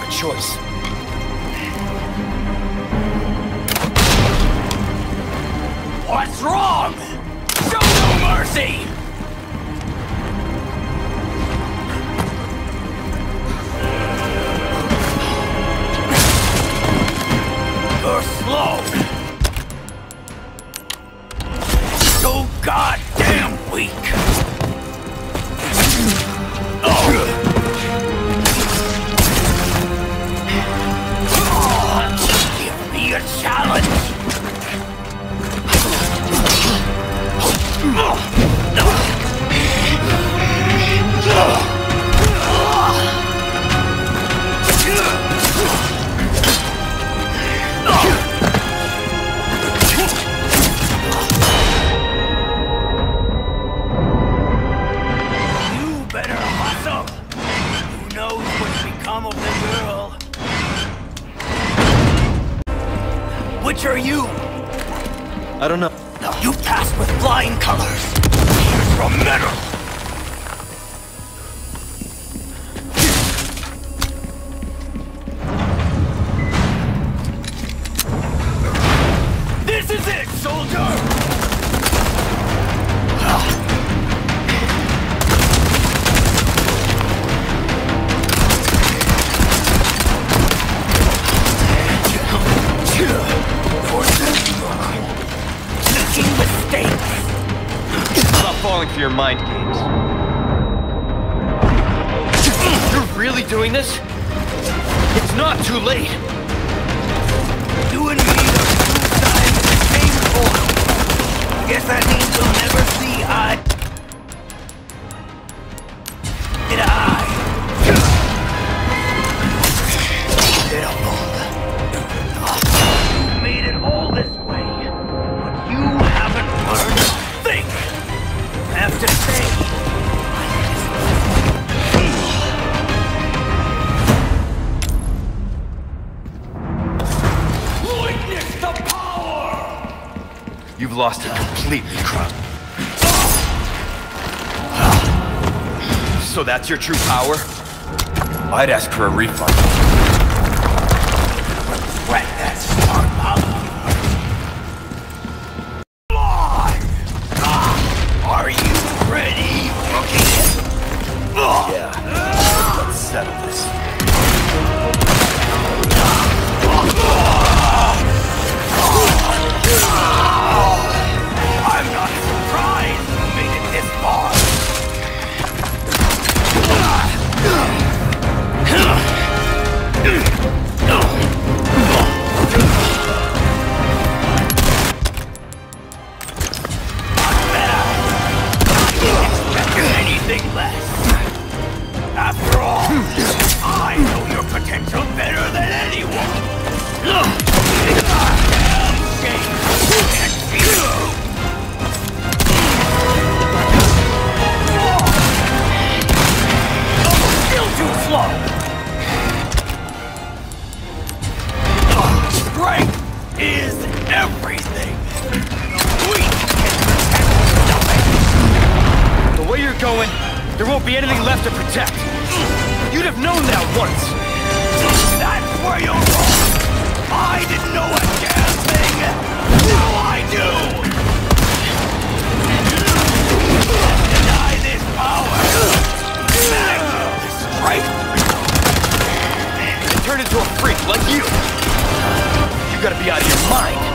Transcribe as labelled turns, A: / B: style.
A: a choice.
B: What's wrong? Show no mercy! Become of the girl? Which are you?
A: I don't know.
B: You passed with flying colors. Here's your medal.
A: For your mind games. You're really doing this? It's not too late.
B: You and me to say, witness the power.
A: You've lost it completely, Crumb. So that's your true power? I'd ask for a refund.
B: Regret
A: settle this.
B: I'm not surprised you made it this far. Anything everything. Weak can protect nothing.
A: The way you're going, there won't be anything left to protect. You'd have known that once.
B: That's where you're wrong. I didn't know a damn thing. Now I do. Deny this power. This strength.
A: And turn into a freak like you. You gotta be out of your mind.